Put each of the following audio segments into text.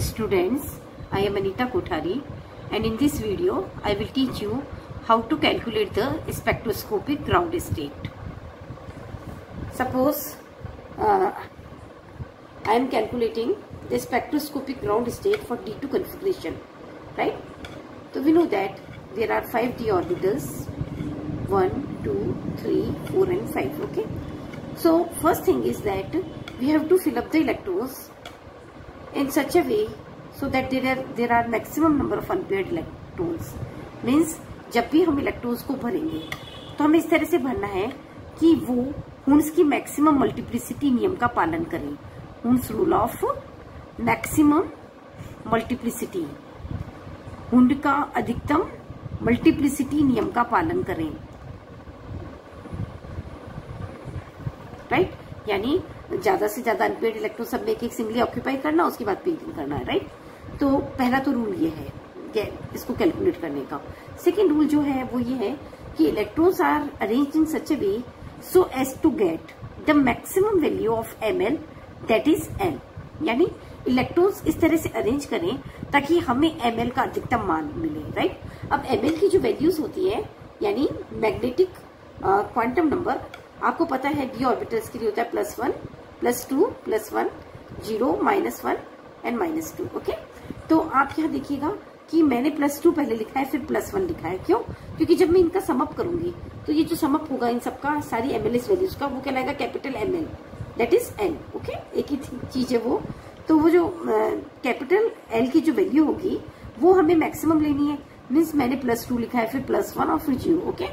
Students, I am Anita Kothari and in this video I will teach you how to calculate the spectroscopic ground state. Suppose uh, I am calculating the spectroscopic ground state for D2 configuration, right? So we know that there are 5 d orbitals 1, 2, 3, 4 and 5, okay? So first thing is that we have to fill up the electrons in such a way so that there are there are maximum number of unpaired electrons means, जब भी हम electrons को भरेंगे तो हमें इस तरह से भरना है कि वो हुन्स की मैक्सिमम मल्टीप्लिसिटी नियम का पालन करें। Hund's rule of maximum multiplicity Hund का अधिकतम मल्टीप्लिसिटी नियम का पालन करें। Right right? यानी ज़्यादा से ज़्यादा अनपेड इलेक्ट्रॉन सब एक एक सिंगली ऑक्यूपाई करना, उसके बाद पेडिंग करना है राइट तो पहला तो रूल ये है इसको कैलकुलेट करने का। सेकेंड रूल जो है, वो ये है कि electrons are arrange in such a way so as to get the maximum value of M L that is L यानी इलेक्ट्रॉन्स इस तरह से अरेंज करें, ताकि हमें एम एल का अधिकतम मान मिले राइट अब एम एल की जो वैल्यूज़ होती है, यानी मैग्नेटिक क्वांटम नंबर आपको पता है डी ऑर्बिटल्स के लिए होता है plus one plus two plus one zero minus one and minus two okay तो आप यहाँ देखिएगा कि मैंने प्लस टू पहले लिखा है फिर प्लस वन लिखा है। क्यों? क्योंकि जब मैं इनका समअप करूँगी तो ये जो समअप होगा इन सबका सारी एमएलएस वैल्यूज़ का वो कहलाएगा capital M L that is N okay एक ही चीज़ है वो। तो वो जो कैपिटल uh, एल की जो वैल्यू होगी वो हमें मैक्सिमम लेनी है। मीन्स मैंने प्लस टू लिखा है फिर प्लस वन और फिर ज़ीरो ओके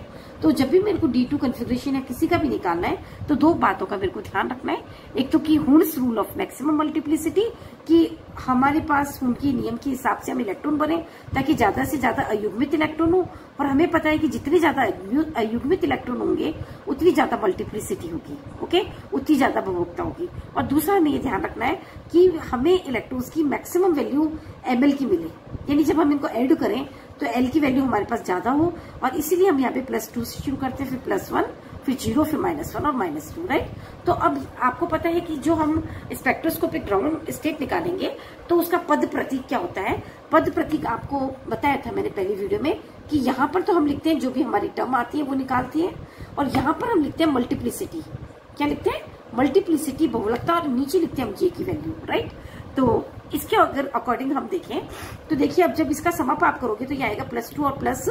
तो जब भी मेरे को डी टू कन्फिग्रेशन है किसी का भी निकालना है तो दो बातों का मेरे को ध्यान रखना है। एक तो की Hund's rule of maximum multiplicity कि हमारे पास उनकी नियम के हिसाब से हम इलेक्ट्रॉन बने, ताकि ज़्यादा से ज़्यादा अयुग्मित इलेक्ट्रॉन हो। और हमें पता है कि जितने ज़्यादा अयुग्मित इलेक्ट्रॉन होंगे, उतनी ज़्यादा मल्टीप्लिसिटी होगी, ओके? उतनी ज़्यादा भवोक्ता होगी। और दूसरा हमें ये ध्यान रखना है कि हमें इलेक्ट्रॉन्स की मैक्सिमम वैल्यू एमएल की मिले। यानी जब हम इनको एड करें तो एल की वैल्यू हमारे पास ज़्यादा हो और इसीलिए हम यहाँ पे प्लस टू से शुरू करते हैं, फिर प्लस वन फिर ज़ीरो फिर माइनस वन और माइनस टू राइट तो अब आपको पता है कि जो हम स्पेक्ट्रोस्कोपिक ग्राउंड स्टेट निकालेंगे तो उसका पद प्रतीक क्या होता है? पद प्रतीक आपको बताया था मैंने पहली वीडियो में कि यहाँ पर तो हम लिखते हैं जो भी हमारी टर्म आती है वो निकालती है और यहाँ पर हम लिखते हैं मल्टीप्लिसिटी क्या लिखते हैं? मल्टीप्लिसिटी बहुलकता और नीचे लिखते हैं हम जे की वैल्यू राइट तो इसके अगर अकॉर्डिंग हम देखें तो देखिए अब जब इसका समाप आप करोगे तो ये आएगा प्लस टू और प्लस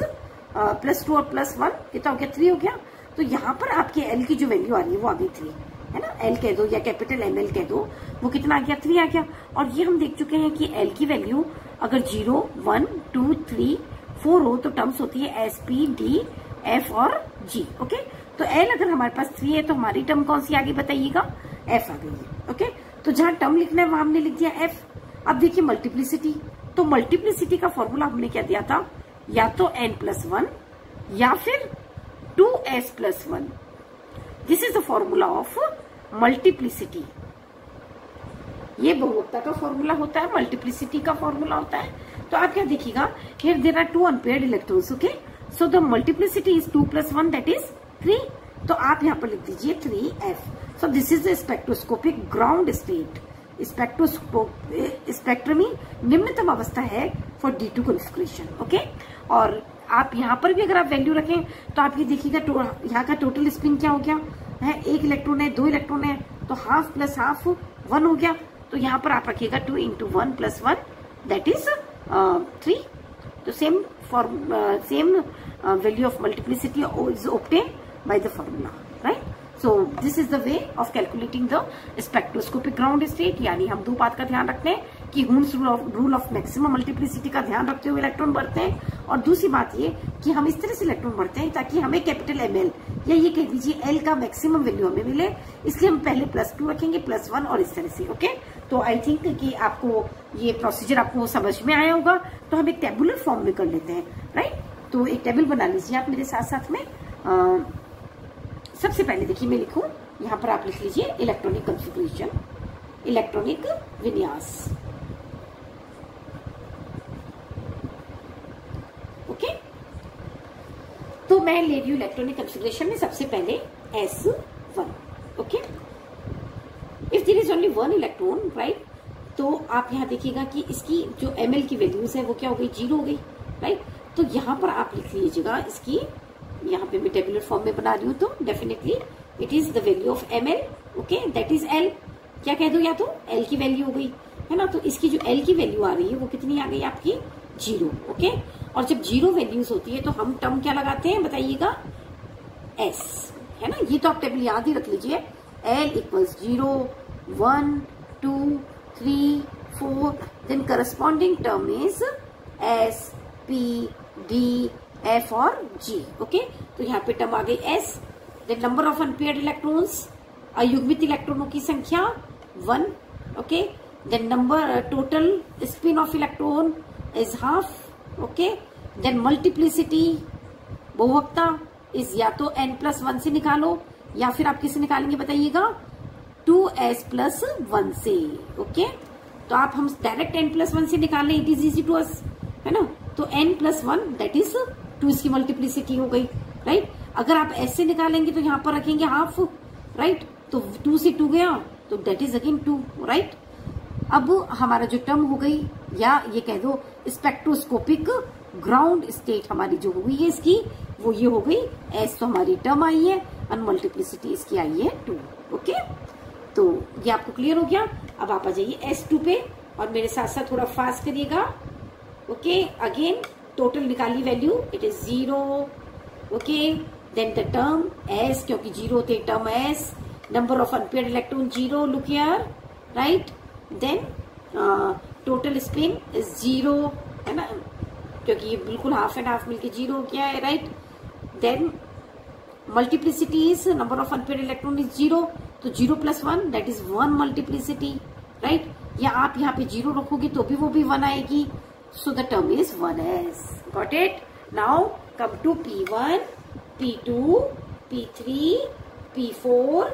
प्लस टू और प्लस वन कितना हो गया थ्री हो गया। तो यहाँ पर आपके एल की जो वैल्यू आ रही है, वो आ गई थ्री है ना? एल कह दो या कैपिटल एम एल कह दो, वो कितना आ गया? थ्री आ गया। और ये हम देख चुके हैं कि एल की वैल्यू अगर zero one two three four हो तो टर्म्स होती है एस पी डी एफ़ और जी ओके तो एल अगर हमारे पास थ्री है तो हमारी टर्म कौन सी आगे बताइएगा? एफ़ आ गई ओके तो जहाँ टर्म लिखना है, वहाँ हमने लिख दिया एफ़ अब देखिए मल्टीप्लिसिटी तो मल्टीप्लिसिटी का फॉर्मूला हमने क्या दिया था? या तो एन प्लस वन या फिर two S plus one this is the formula of multiplicity ये बहुवक्ता का फॉर्मूला होता है मल्टीप्लिसिटी का फॉर्मूला होता है। तो आप क्या देखिएगा? Here there are two unpaired electrons okay so the multiplicity is two plus one that is three तो आप यहाँ पर लिख दीजिए three F so this is the spectroscopic ground state स्पेक्ट्रमी निम्नतम अवस्था है for D two configuration okay और आप यहाँ पर भी अगर आप वैल्यू रखें तो आप ये देखिएगा यहाँ का टोटल स्पिन क्या हो गया? है, एक इलेक्ट्रॉन है, दो इलेक्ट्रॉन है तो हाफ़ प्लस हाफ़ वन हो गया। तो यहाँ पर आप रखिएगा two into one plus one that is three तो same for same value of multiplicity is obtain by the formula right so this is the way of calculating the spectroscopic ground state यानी हम दो बात का ध्यान रखते हैं कि Hund's rule of maximum multiplicity का ध्यान रखते हुए इलेक्ट्रॉन बढ़ते हैं। और दूसरी बात ये कि हम इस तरह से इलेक्ट्रॉन बढ़ते हैं ताकि हमें कैपिटल एम एल या ये कह दीजिए एल का मैक्सिमम वैल्यू हमें मिले। इसलिए हम पहले प्लस टू रखेंगे प्लस वन और इस तरह से ओके तो आई थिंक कि आपको ये प्रोसीजर आपको समझ में आया होगा। तो हम एक टेबुलर फॉर्म में कर लेते हैं राइट तो एक टेबल बना लीजिए आप मेरे साथ साथ में। आ, सबसे पहले देखिए मैं लिखूं। यहाँ पर आप लिख लीजिए इलेक्ट्रॉनिक कॉन्फ़िगरेशन इलेक्ट्रॉनिक विन्यास ओके? तो मैं ले रही हूँ इलेक्ट्रॉनिक कॉन्फ़िगरेशन में सबसे पहले S one okay? If there is only one electron right तो आप यहाँ देखिएगा कि इसकी जो एम की वैल्यूज़ है, वो क्या हो गई? ज़ीरो हो गई राइट तो यहाँ पर आप लिख लीजिएगा इसकी यहाँ पे मैं टेबुलर फॉर्म में बना रही हूँ तो definitely it is the value of M L okay that is L क्या कह दो या तो एल की वैल्यू हो गई, है ना? तो इसकी जो एल की वैल्यू आ रही है, वो कितनी आ गई आपकी? ज़ीरो ओके और जब ज़ीरो वैल्यूज़ होती है तो हम टर्म क्या लगाते हैं, बताइएगा? एस है ना? ये तो आप टेबल याद ही रख लीजिए। L equals zero one two three four then corresponding term is S P D F और जी ओके तो यहाँ पे टर्म आ गई S then number of unpaired electrons अयुग्मित इलेक्ट्रॉनों की संख्या one okay then number total spin of electron is half okay then multiplicity बहुवक्ता इस या तो एन प्लस वन से निकालो, या फिर आप किसे निकालेंगे बताइएगा? टू एस प्लस वन से ओके तो आप हम डायरेक्ट एन प्लस वन से निकाल it is easy to us है ना? तो N plus one that is two इसकी मल्टीप्लिसिटी हो गई राइट अगर आप एस से निकालेंगे तो यहाँ पर रखेंगे हाफ़ राइट तो टू से टू गया तो that is again two right अब हमारा जो टर्म हो गई, या ये कह दो स्पेक्ट्रोस्कोपिक ग्राउंड स्टेट हमारी जो हुई है इसकी, वो ये हो गई एस तो हमारी टर्म आई है और मल्टीप्लिसिटी इसकी आई है टू ओके तो ये आपको क्लियर हो गया? अब आप आ जाइए एस टू पे, और मेरे साथ साथ थोड़ा फास्ट करिएगा ओके अगेन टोटल निकाली value it is zero okay then the term S क्योंकि ज़ीरो थे term S number of unpaid electron zero look here right then total spin is zero है ना? क्योंकि ये बिल्कुल हाफ़ एंड हाफ़ मिलके zero हो गया है right then multiplicity is number of unpaid electron is zero तो zero plus one that is one multiplicity right या आप यहाँ पे ज़ीरो रखोगे तो भी वो भी वन आएगी। Got it now come to P one P two P three P four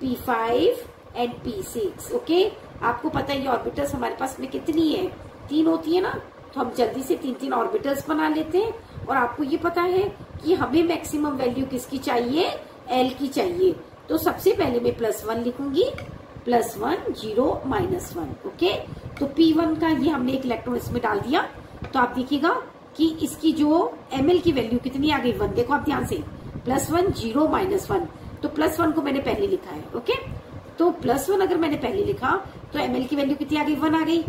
P five and P six okay आपको पता है ये ऑर्बिटल्स हमारे पास में कितनी है? तीन होती है ना? तो हम जल्दी से तीन तीन ऑर्बिटल्स बना लेते हैं। और आपको ये पता है कि हमें मैक्सिमम वैल्यू किसकी चाहिए? एल की चाहिए। तो सबसे पहले मैं प्लस वन लिखूँगी। Plus one zero minus one okay तो पी वन का ये हमने एक इलेक्ट्रॉन इसमें डाल दिया। तो आप देखिएगा कि इसकी जो ML की वैल्यू कितनी आ गई? वन देखो आप ध्यान से। Plus one zero minus one तो प्लस वन को मैंने पहले लिखा है ओके तो प्लस वन अगर मैंने पहले लिखा तो ML की वैल्यू कितनी आ गई? वन आ गई।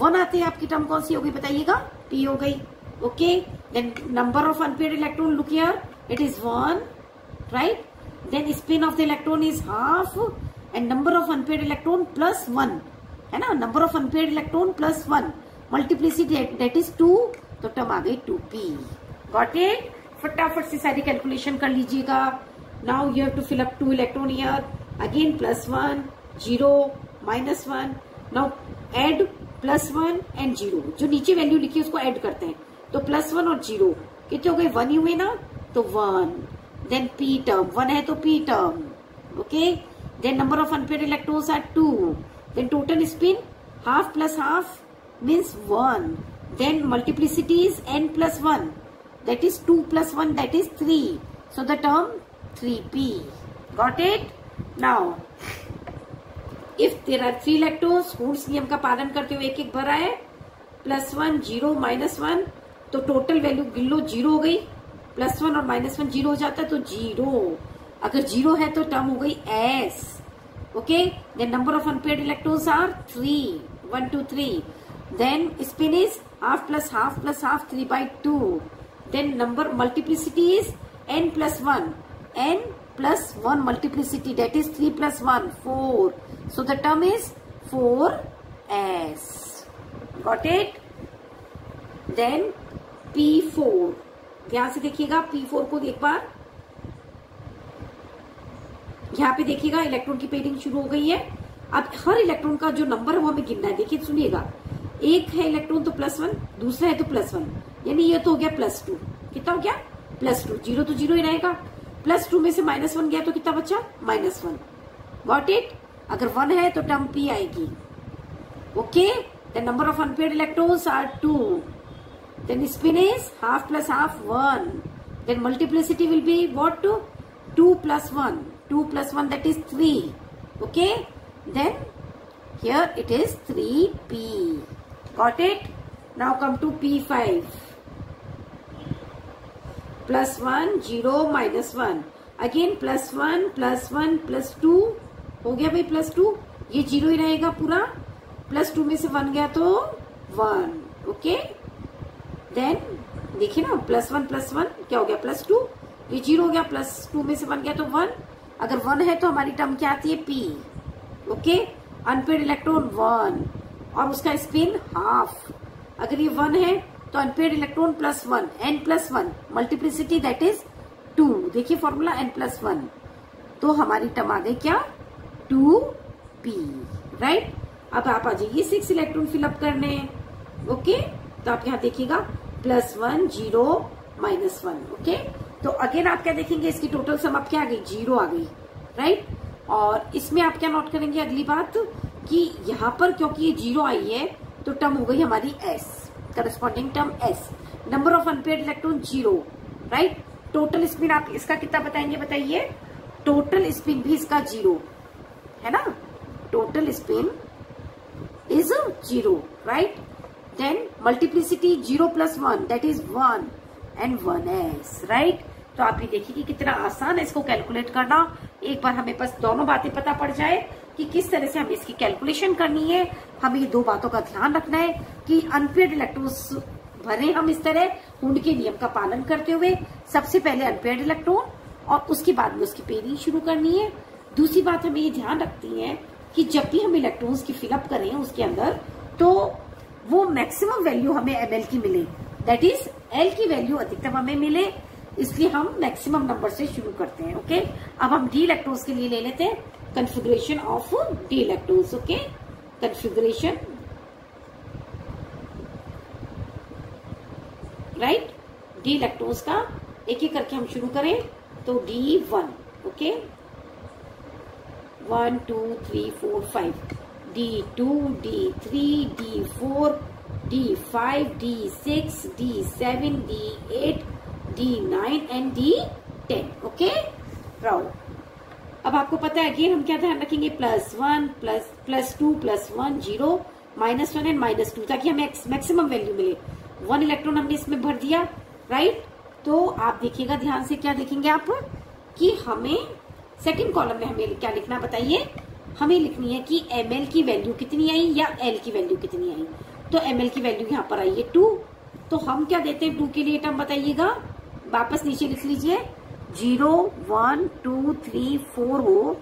वन आते हैं आपकी टर्म कौन सी हो गई बताइएगा? पी हो गई okay then number of unpaid electron look here it is one right then spin of the electron is half and number of unpaid electron plus one है ना? Number of unpaid electron plus one multiplicity that is two तो term आ गई two P got it फटाफट से सारी calculation कर लीजिएगा। Now you have to fill up two electron here again plus one zero minus one now add plus one and zero जो नीचे वैल्यू लिखी है, उसको ऐड करते हैं। तो प्लस वन और ज़ीरो कितने हो गए? वन ही हुए ना? तो one then P term one है तो P term okay then number of unpaired electrons are two then total spin half plus half means one then multiplicity is N plus one that is 2 plus 1 that is 3 so, the term 3p got it? Now if there are three electrons Hund's नियम का पालन करते हुए एक एक भरा है plus one zero minus one तो टोटल वैल्यू गिल्लो ज़ीरो हो गई. प्लस वन और माइनस वन ज़ीरो हो जाता है तो ज़ीरो अगर ज़ीरो है तो टर्म हो गई S okay then number of unpaid electrons are three one two three then spin is half plus half plus half three by two then number multiplicity is N plus one N plus 1 multiplicity, that is 3 plus 1 4 so, the term is 4s got it? Then p4 ध्यान से देखिएगा p4 को एक बार यहाँ पे देखिएगा electron की पेडिंग शुरू हो गई है। अब हर इलेक्ट्रॉन का जो नंबर है वो हमें गिनना है। देखिए, सुनिएगा। एक है इलेक्ट्रॉन तो प्लस वन दूसरा है तो प्लस वन यानी ये तो हो गया प्लस टू कितना हो गया? प्लस टू ज़ीरो तो ज़ीरो ही रहेगा। प्लस टू में से माइनस वन गया तो कितना बचा? माइनस वन वॉट इट अगर वन है तो टर्म पी आएगी। Okay the number of unpaid electrons are two then spin is half plus half one then multiplicity will be what two two plus one two plus one that is three okay then here it is 3p got it? Now come to p5 plus 1 0 minus 1 again, plus 1 plus 1 plus 2 हो गया भाई plus two ये zero ही रहेगा पूरा। Plus two में से one गया तो वन ओके देन देखिए ना प्लस वन प्लस वन क्या हो गया? प्लस टू ये ज़ीरो हो गया प्लस टू में से वन गया तो वन अगर वन है तो हमारी टर्म क्या आती है? P okay unpaid electron one और उसका स्पिन हाफ़ अगर ये वन है तो unpaid electron plus one N plus one multiplicity that is two देखिए फॉर्मूला एन प्लस वन तो हमारी टर्म आ गई क्या? टू पी राइट अब आप आ जाइए सिक्स इलेक्ट्रॉन फिलअप करने. ओके तो आप यहाँ देखिएगा plus one zero minus one okay तो अगेन आप क्या देखेंगे, इसकी टोटल सम आप क्या आ गई? ज़ीरो आ गई राइट और इसमें आप क्या नोट करेंगे अगली बात कि यहाँ पर क्योंकि ये ज़ीरो आई है तो टर्म हो गई हमारी S corresponding term S number of unpaid electron zero right total spin आप इसका कितना बताएँगे, बताइए? टोटल स्पिन भी इसका ज़ीरो है ना? Total spin is zero right then multiplicity 0 plus 1 that is 1 and 1s right? तो आप ये देखिए कि कितना आसान है इसको कैलकुलेट करना। एक बार हमें बस दोनों बातें पता पड़ जाए कि किस तरह से हमें इसकी कैलकुलेशन करनी है। हमें ये दो बातों का ध्यान रखना है कि अनपेड इलेक्ट्रॉन्स भरे हम इस तरह हुड के नियम का पालन करते हुए। सबसे पहले अनपेड इलेक्ट्रॉन और उसके बाद में उसकी पेयरिंग शुरू करनी है। दूसरी बात हमें ये ध्यान रखती है कि जब भी हम इलेक्ट्रॉन्स की फिलअप करें उसके अंदर तो वो मैक्सिमम वैल्यू हमें एम की मिले। दैट इज़ एल की वैल्यू अधिकतम हमें मिले इसलिए हम मैक्सिमम नंबर से शुरू करते हैं ओके अब हम डी इलेक्ट्रोन्स के लिए ले लेते हैं configuration of D electrons okay configuration right D electrons का एक एक करके हम शुरू करें तो D one okay one two three four five D2, D3, D4, D5, D6, D7, D8, D9 and D10 okay round अब आपको पता है अगेन हम क्या ध्यान रखेंगे? Plus one plus plus two plus one zero minus one and minus two ताकि हमें मैक्सिमम वैल्यू मिले। वन इलेक्ट्रॉन हमने इसमें भर दिया राइट तो आप देखिएगा ध्यान से क्या देखेंगे आप? कि हमें सेकंड कॉलम में हमें क्या लिखना बताइए? हमें लिखनी है कि एम की वैल्यू कितनी आई या एल की वैल्यू कितनी आई? तो ML की वैल्यू यहाँ पर आई है टू तो हम क्या देते हैं? टू के लिए टर्म बताइएगा। वापस नीचे लिख लीजिए। Zero one two three four हो।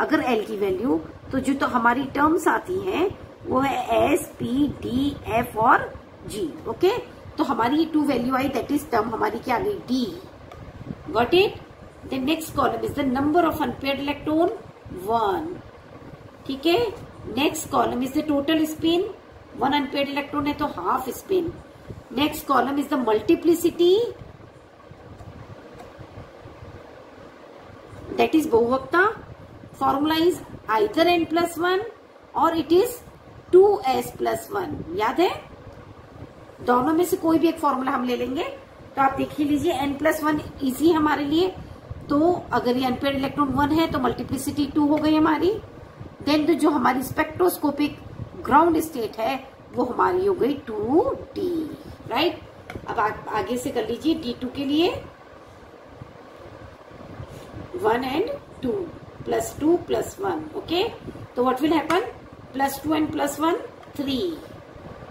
अगर एल की वैल्यू तो जो तो हमारी टर्म्स आती हैं, वो है एस पी डी एफ़ और जी ओके तो हमारी two value I that is term हमारी क्या आ गई? D got it the next column is the number of unpaired electron one ठीक है? Next column is the total spin one unpaired electron है तो half spin next column is the multiplicity that is बहुवक्ता. Formula is either n plus one और it is two s plus one याद है? दोनों में से कोई भी एक फॉर्मूला हम ले लेंगे. तो आप देख ही लीजिए एन प्लस वन इजी हमारे लिए. तो अगर ये अनपेड इलेक्ट्रॉन वन है तो मल्टीप्लिसिटी टू हो गई हमारी. देन जो हमारी स्पेक्ट्रोस्कोपिक ग्राउंड स्टेट है वो हमारी हो गई टू डी राइट अब आ, आगे से कर लीजिए डी टू के लिए। One and two plus two plus one okay तो what will happen plus two and plus one three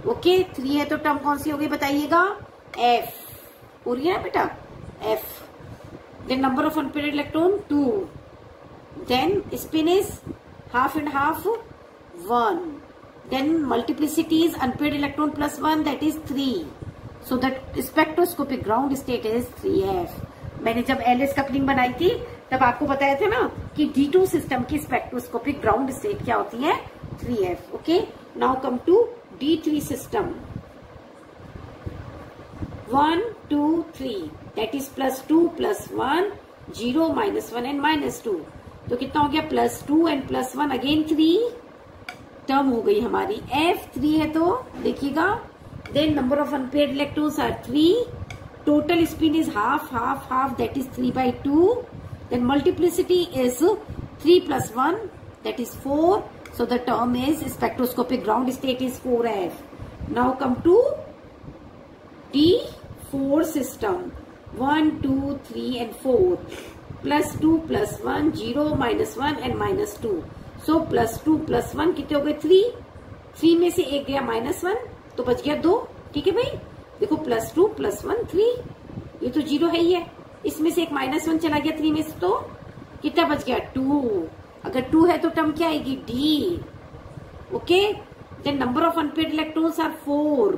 okay three है तो टर्म कौन सी हो गई बताइएगा? एफ़ हो रही है बेटा? F then number of unpaired electron two then spin is half and half 1 then multiplicity is unpaired electron plus 1 that is 3 so that spectroscopic ground state is 3f मैंने जब एल एस कपलिंग बनाई थी तब आपको बताया था ना कि D2 सिस्टम की स्पेक्ट्रोस्कोपिक ग्राउंड स्टेट क्या होती है 3f okay now come to D3 system 1 2 3 that is plus 2 plus 1 0 minus 1 and minus 2 तो कितना हो गया plus two and plus one again three term हो गई हमारी एफ़ थ्री है तो देखिएगा then number of unpaired electrons are three total spin is half half half that is three by two then multiplicity is three plus one that is four so So the term is spectroscopic ground state is 4F. Now come to D4 system. 1, 2, 3 and 4. Plus 2 plus 1, 0, minus 1 and minus 2. So plus 2 plus 1 कितने हो गए? 3? 3 में से एक गया minus one तो बच गया दो। ठीक है भाई? देखो plus two plus one three ये तो ज़ीरो है ही है। इसमें से एक माइनस वन चला गया थ्री में से तो कितना बच गया? टू अगर टू है तो टर्म क्या आएगी? D okay then number of unpaired electrons are four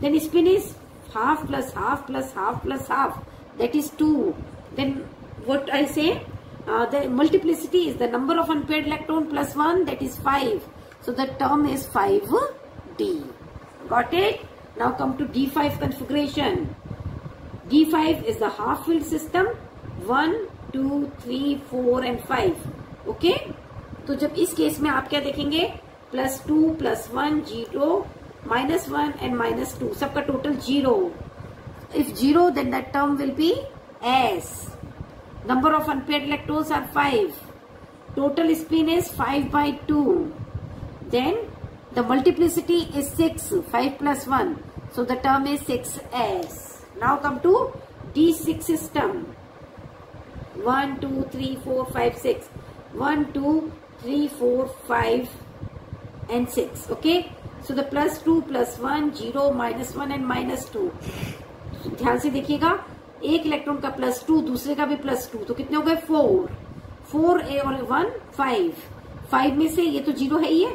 then spin is half plus half plus half plus half that is two then what I say? Uh, the multiplicity is the number of unpaired electron plus 1 that is 5 so the term is 5d got it now come to d5 configuration d5 is the half filled system 1 2 3 4 and 5 okay तो जब इस case में आप क्या देखेंगे plus two plus one zero minus one and minus two सबका total zero if zero then that term will be S Number of unpaired electrons are five total spin is five by two then the multiplicity is six five plus one so the term is six S now come to D six system one two three four five six 1, 2, 3, 4, 5 and 6. Okay. So the plus 2 plus 1, 0, minus 1 and minus 2. ध्यान से देखिएगा एक electron का plus two दूसरे का भी plus two तो कितने हो गए? फोर फोर ए और वन फाइव फाइव में से ये तो ज़ीरो है है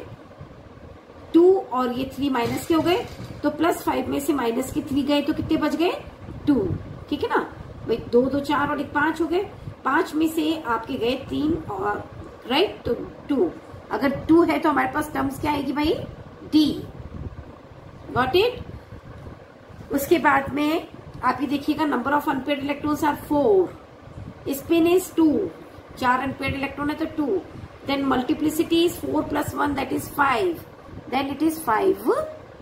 टू और ये थ्री माइनस के हो गए तो प्लस फाइव में से माइनस के थ्री गए तो कितने बच गए? टू ठीक है ना? भाई, दो दो, चार और एक पाँच हो गए। पाँच में से आपके गए तीन और राइट तो टू अगर टू है तो हमारे पास टर्म्स क्या आएगी भाई? डी गॉट इट उसके बाद में आप ये देखिएगा number of unpaired electrons are four spin is two चार अनपेड इलेक्ट्रॉन है तो two then multiplicity is four plus one that is five then it is five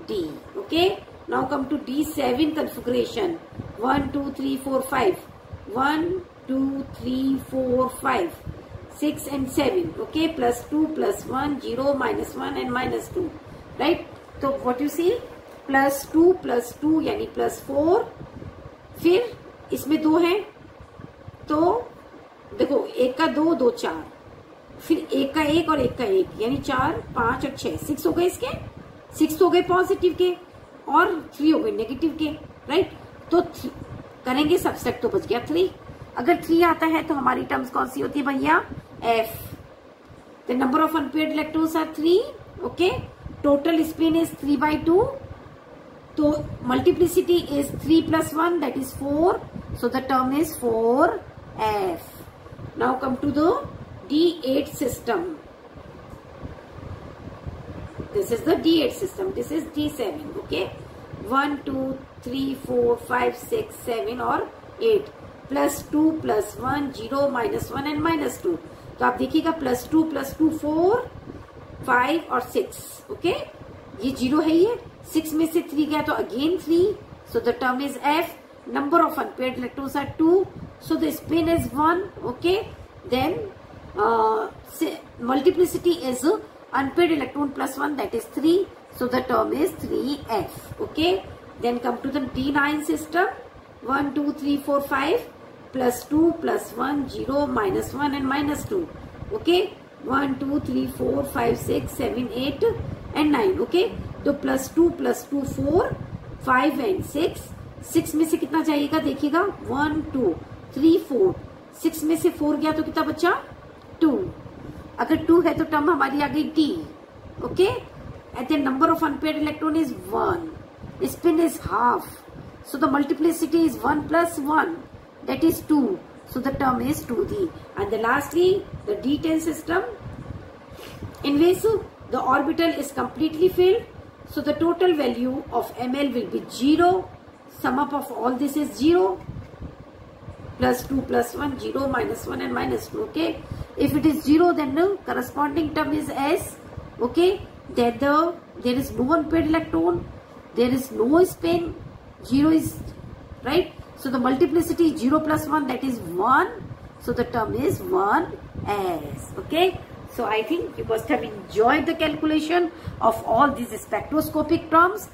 D okay now come to D seven configuration one two three four five one two three four five six and seven okay plus two plus one zero minus one and minus two right तो what you see plus two plus two यानी plus four इसमें दो है तो देखो, एक का दो दो चार। फिर एक का एक और एक का एक, यानी चार, पाँच और छह। सिक्स हो गए इसके? सिक्स हो गए पॉजिटिव के, और थ्री हो गए नेगेटिव के राइट तो करेंगे सबसेट तो बच गया थ्री अगर थ्री आता है तो हमारी टर्म्स कौन सी होती है भैया? F the number of unpaired electrons are three okay total spin is three by two तो multiplicity is three plus one that is four so the term is four F now come to the D eight system this is the D8 system. This is D7. Okay. 1, 2, 3, 4, 5, 6, 7 और 8. Plus two plus one zero minus one and minus two तो आप देखिएगा plus two plus two four five और six okay ये zero है ये six में से थ्री गया तो again three so the term is F number of unpaired electron are two so the spin is one okay then multiplicity is unpaired electron plus one that is three so the term is three F okay then come to the D nine system one two three four five plus two plus one zero minus one and minus two okay one two three four five six seven eight and nine okay तो plus two plus two four five and six six में से कितना जाइएगा देखिएगा. One two three four six में से four गया तो कितना बच्चा टू अगर टू है तो टर्म हमारी आ गई T okay at the number of unpaired electron is one spin is half so the multiplicity is one plus one that that is 2. So the term is 2D. And the lastly, the D10 system. In which the orbital is completely filled. So the total value of ml will be 0. Sum up of all this is 0. Plus 2 plus 1, 0, minus 1 and minus 2. Okay. If it is 0 then the corresponding term is S. Okay. Then the, there is no unpaired electron. There is no spin. 0 is right so the multiplicity 0 plus 1 that is 1. So the term is 1s. Okay. So I think you must have enjoyed the calculation of all these spectroscopic terms